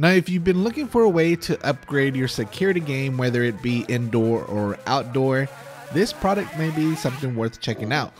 Now, if you've been looking for a way to upgrade your security game, whether it be indoor or outdoor, this product may be something worth checking out.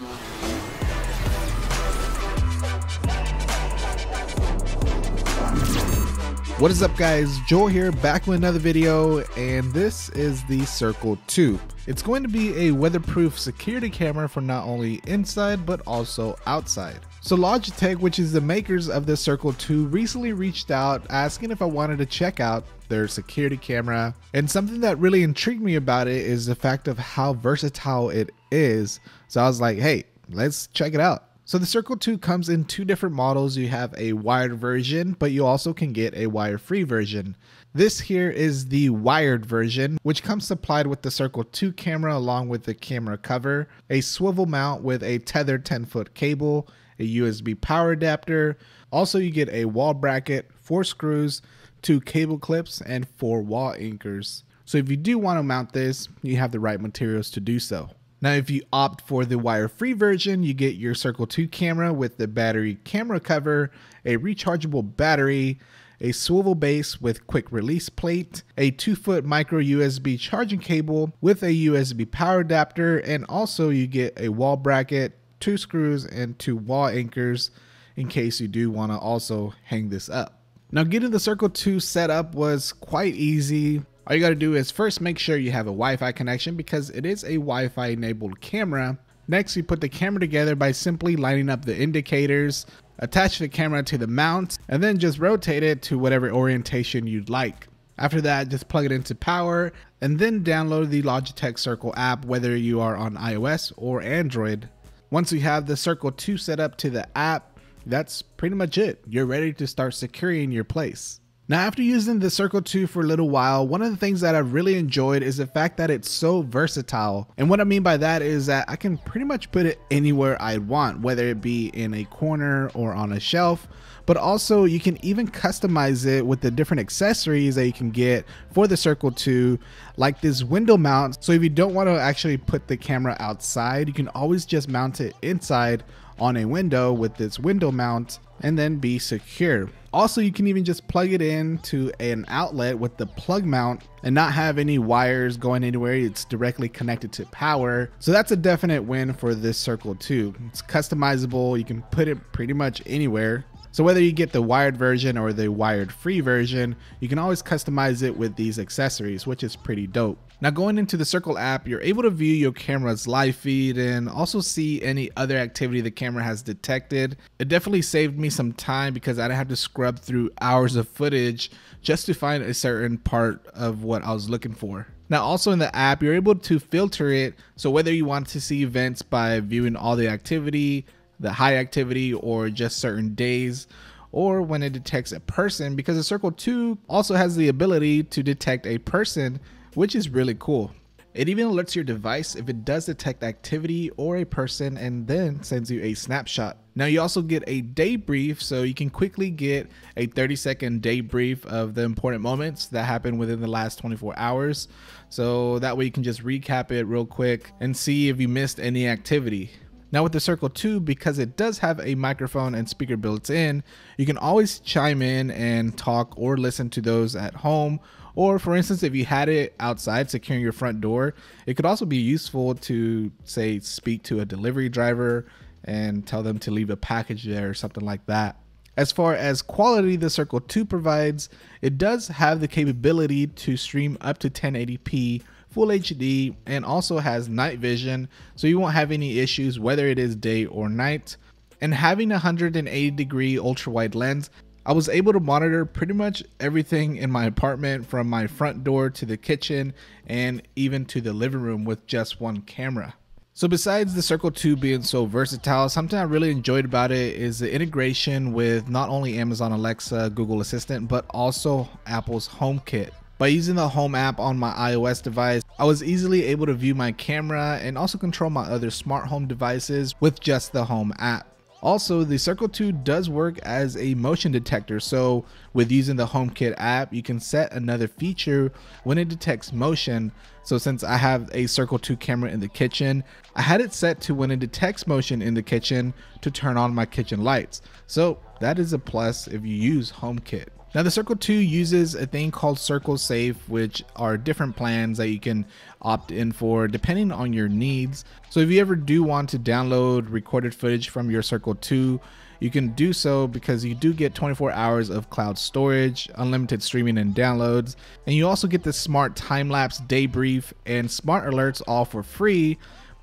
What is up guys, Joel here back with another video and this is the Circle 2. It's going to be a weatherproof security camera for not only inside but also outside. So Logitech, which is the makers of the Circle 2, recently reached out asking if I wanted to check out their security camera. And something that really intrigued me about it is the fact of how versatile it is. So I was like, hey, let's check it out. So the Circle 2 comes in two different models. You have a wired version, but you also can get a wire-free version. This here is the wired version, which comes supplied with the Circle 2 camera along with the camera cover, a swivel mount with a tethered 10 foot cable, a USB power adapter. Also, you get a wall bracket, four screws, two cable clips, and four wall anchors. So if you do want to mount this, you have the right materials to do so. Now, if you opt for the wire free version, you get your Circle 2 camera with the battery camera cover, a rechargeable battery, a swivel base with quick release plate, a 2 foot micro USB charging cable with a USB power adapter, and also you get a wall bracket, two screws, and two wall anchors in case you do want to also hang this up. Now, getting the Circle 2 set up was quite easy. All you got to do is first make sure you have a Wi-Fi connection because it is a Wi-Fi enabled camera. Next, you put the camera together by simply lining up the indicators, attach the camera to the mount, and then just rotate it to whatever orientation you'd like. After that, just plug it into power and then download the Logitech Circle app whether you are on iOS or Android. Once you have the Circle 2 set up to the app, that's pretty much it. You're ready to start securing your place. Now, after using the Circle 2 for a little while, one of the things that I've really enjoyed is the fact that it's so versatile. And what I mean by that is that I can pretty much put it anywhere I want, whether it be in a corner or on a shelf. But also, you can even customize it with the different accessories that you can get for the Circle 2, like this window mount. So, if you don't want to actually put the camera outside, you can always just mount it inside on a window with this window mount and then be secure. Also, you can even just plug it into an outlet with the plug mount and not have any wires going anywhere. It's directly connected to power. So that's a definite win for this Circle 2. It's customizable. You can put it pretty much anywhere. So whether you get the wired version or the wired free version, you can always customize it with these accessories, which is pretty dope. Now going into the Circle app, you're able to view your camera's live feed and also see any other activity the camera has detected. It definitely saved me some time because I didn't have to scrub through hours of footage just to find a certain part of what I was looking for. Now, also in the app, you're able to filter it. So whether you want to see events by viewing all the activity, the high activity, or just certain days, or when it detects a person, because the Circle 2 also has the ability to detect a person which is really cool. It even alerts your device if it does detect activity or a person and then sends you a snapshot. Now you also get a day brief so you can quickly get a 30 second day brief of the important moments that happened within the last 24 hours. So that way you can just recap it real quick and see if you missed any activity. Now with the Circle 2, because it does have a microphone and speaker built in, you can always chime in and talk or listen to those at home or for instance, if you had it outside securing your front door, it could also be useful to say speak to a delivery driver and tell them to leave a package there or something like that. As far as quality the Circle 2 provides, it does have the capability to stream up to 1080p full HD and also has night vision so you won't have any issues whether it is day or night. And having a 180 degree ultra wide lens I was able to monitor pretty much everything in my apartment from my front door to the kitchen and even to the living room with just one camera. So besides the Circle 2 being so versatile, something I really enjoyed about it is the integration with not only Amazon Alexa, Google Assistant, but also Apple's HomeKit. By using the Home app on my iOS device, I was easily able to view my camera and also control my other smart home devices with just the Home app. Also, the Circle 2 does work as a motion detector, so with using the HomeKit app, you can set another feature when it detects motion. So since I have a Circle 2 camera in the kitchen, I had it set to when it detects motion in the kitchen to turn on my kitchen lights. So that is a plus if you use HomeKit. Now the Circle 2 uses a thing called Circle Safe, which are different plans that you can opt in for depending on your needs. So if you ever do want to download recorded footage from your Circle 2, you can do so because you do get 24 hours of cloud storage, unlimited streaming and downloads, and you also get the smart time lapse day brief and smart alerts all for free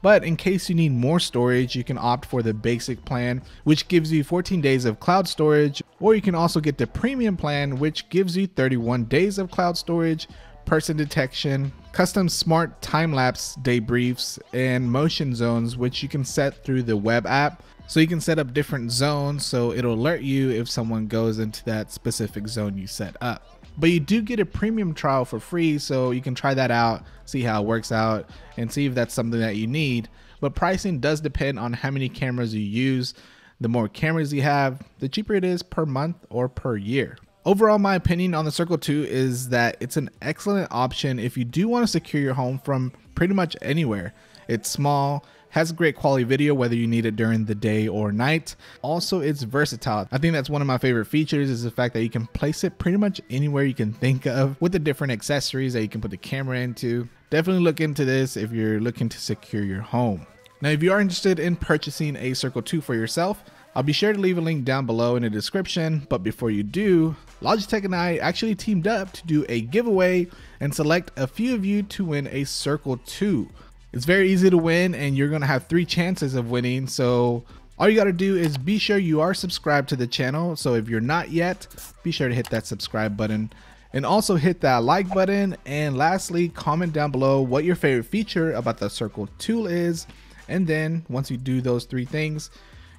but in case you need more storage, you can opt for the basic plan, which gives you 14 days of cloud storage, or you can also get the premium plan, which gives you 31 days of cloud storage, person detection, custom smart time lapse day briefs, and motion zones, which you can set through the web app. So you can set up different zones so it'll alert you if someone goes into that specific zone you set up but you do get a premium trial for free so you can try that out see how it works out and see if that's something that you need. But pricing does depend on how many cameras you use. The more cameras you have the cheaper it is per month or per year. Overall my opinion on the circle 2 is that it's an excellent option if you do want to secure your home from pretty much anywhere. It's small has great quality video whether you need it during the day or night. Also, it's versatile. I think that's one of my favorite features is the fact that you can place it pretty much anywhere you can think of with the different accessories that you can put the camera into. Definitely look into this if you're looking to secure your home. Now, if you are interested in purchasing a Circle 2 for yourself, I'll be sure to leave a link down below in the description, but before you do, Logitech and I actually teamed up to do a giveaway and select a few of you to win a Circle 2. It's very easy to win and you're to have three chances of winning. So all you got to do is be sure you are subscribed to the channel. So if you're not yet, be sure to hit that subscribe button and also hit that like button. And lastly, comment down below what your favorite feature about the circle 2 is. And then once you do those three things,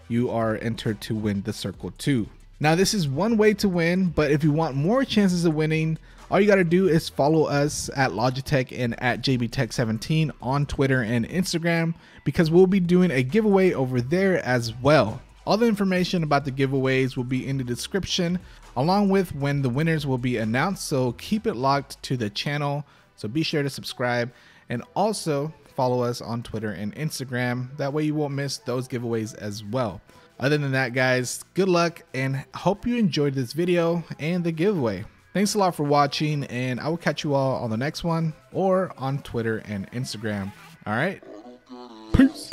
you are entered to win the circle 2. Now this is one way to win, but if you want more chances of winning, all you got to do is follow us at Logitech and at JBTech17 on Twitter and Instagram because we'll be doing a giveaway over there as well. All the information about the giveaways will be in the description along with when the winners will be announced. So keep it locked to the channel. So be sure to subscribe and also follow us on Twitter and Instagram. That way you won't miss those giveaways as well. Other than that, guys, good luck and hope you enjoyed this video and the giveaway. Thanks a lot for watching, and I will catch you all on the next one or on Twitter and Instagram. All right. Peace.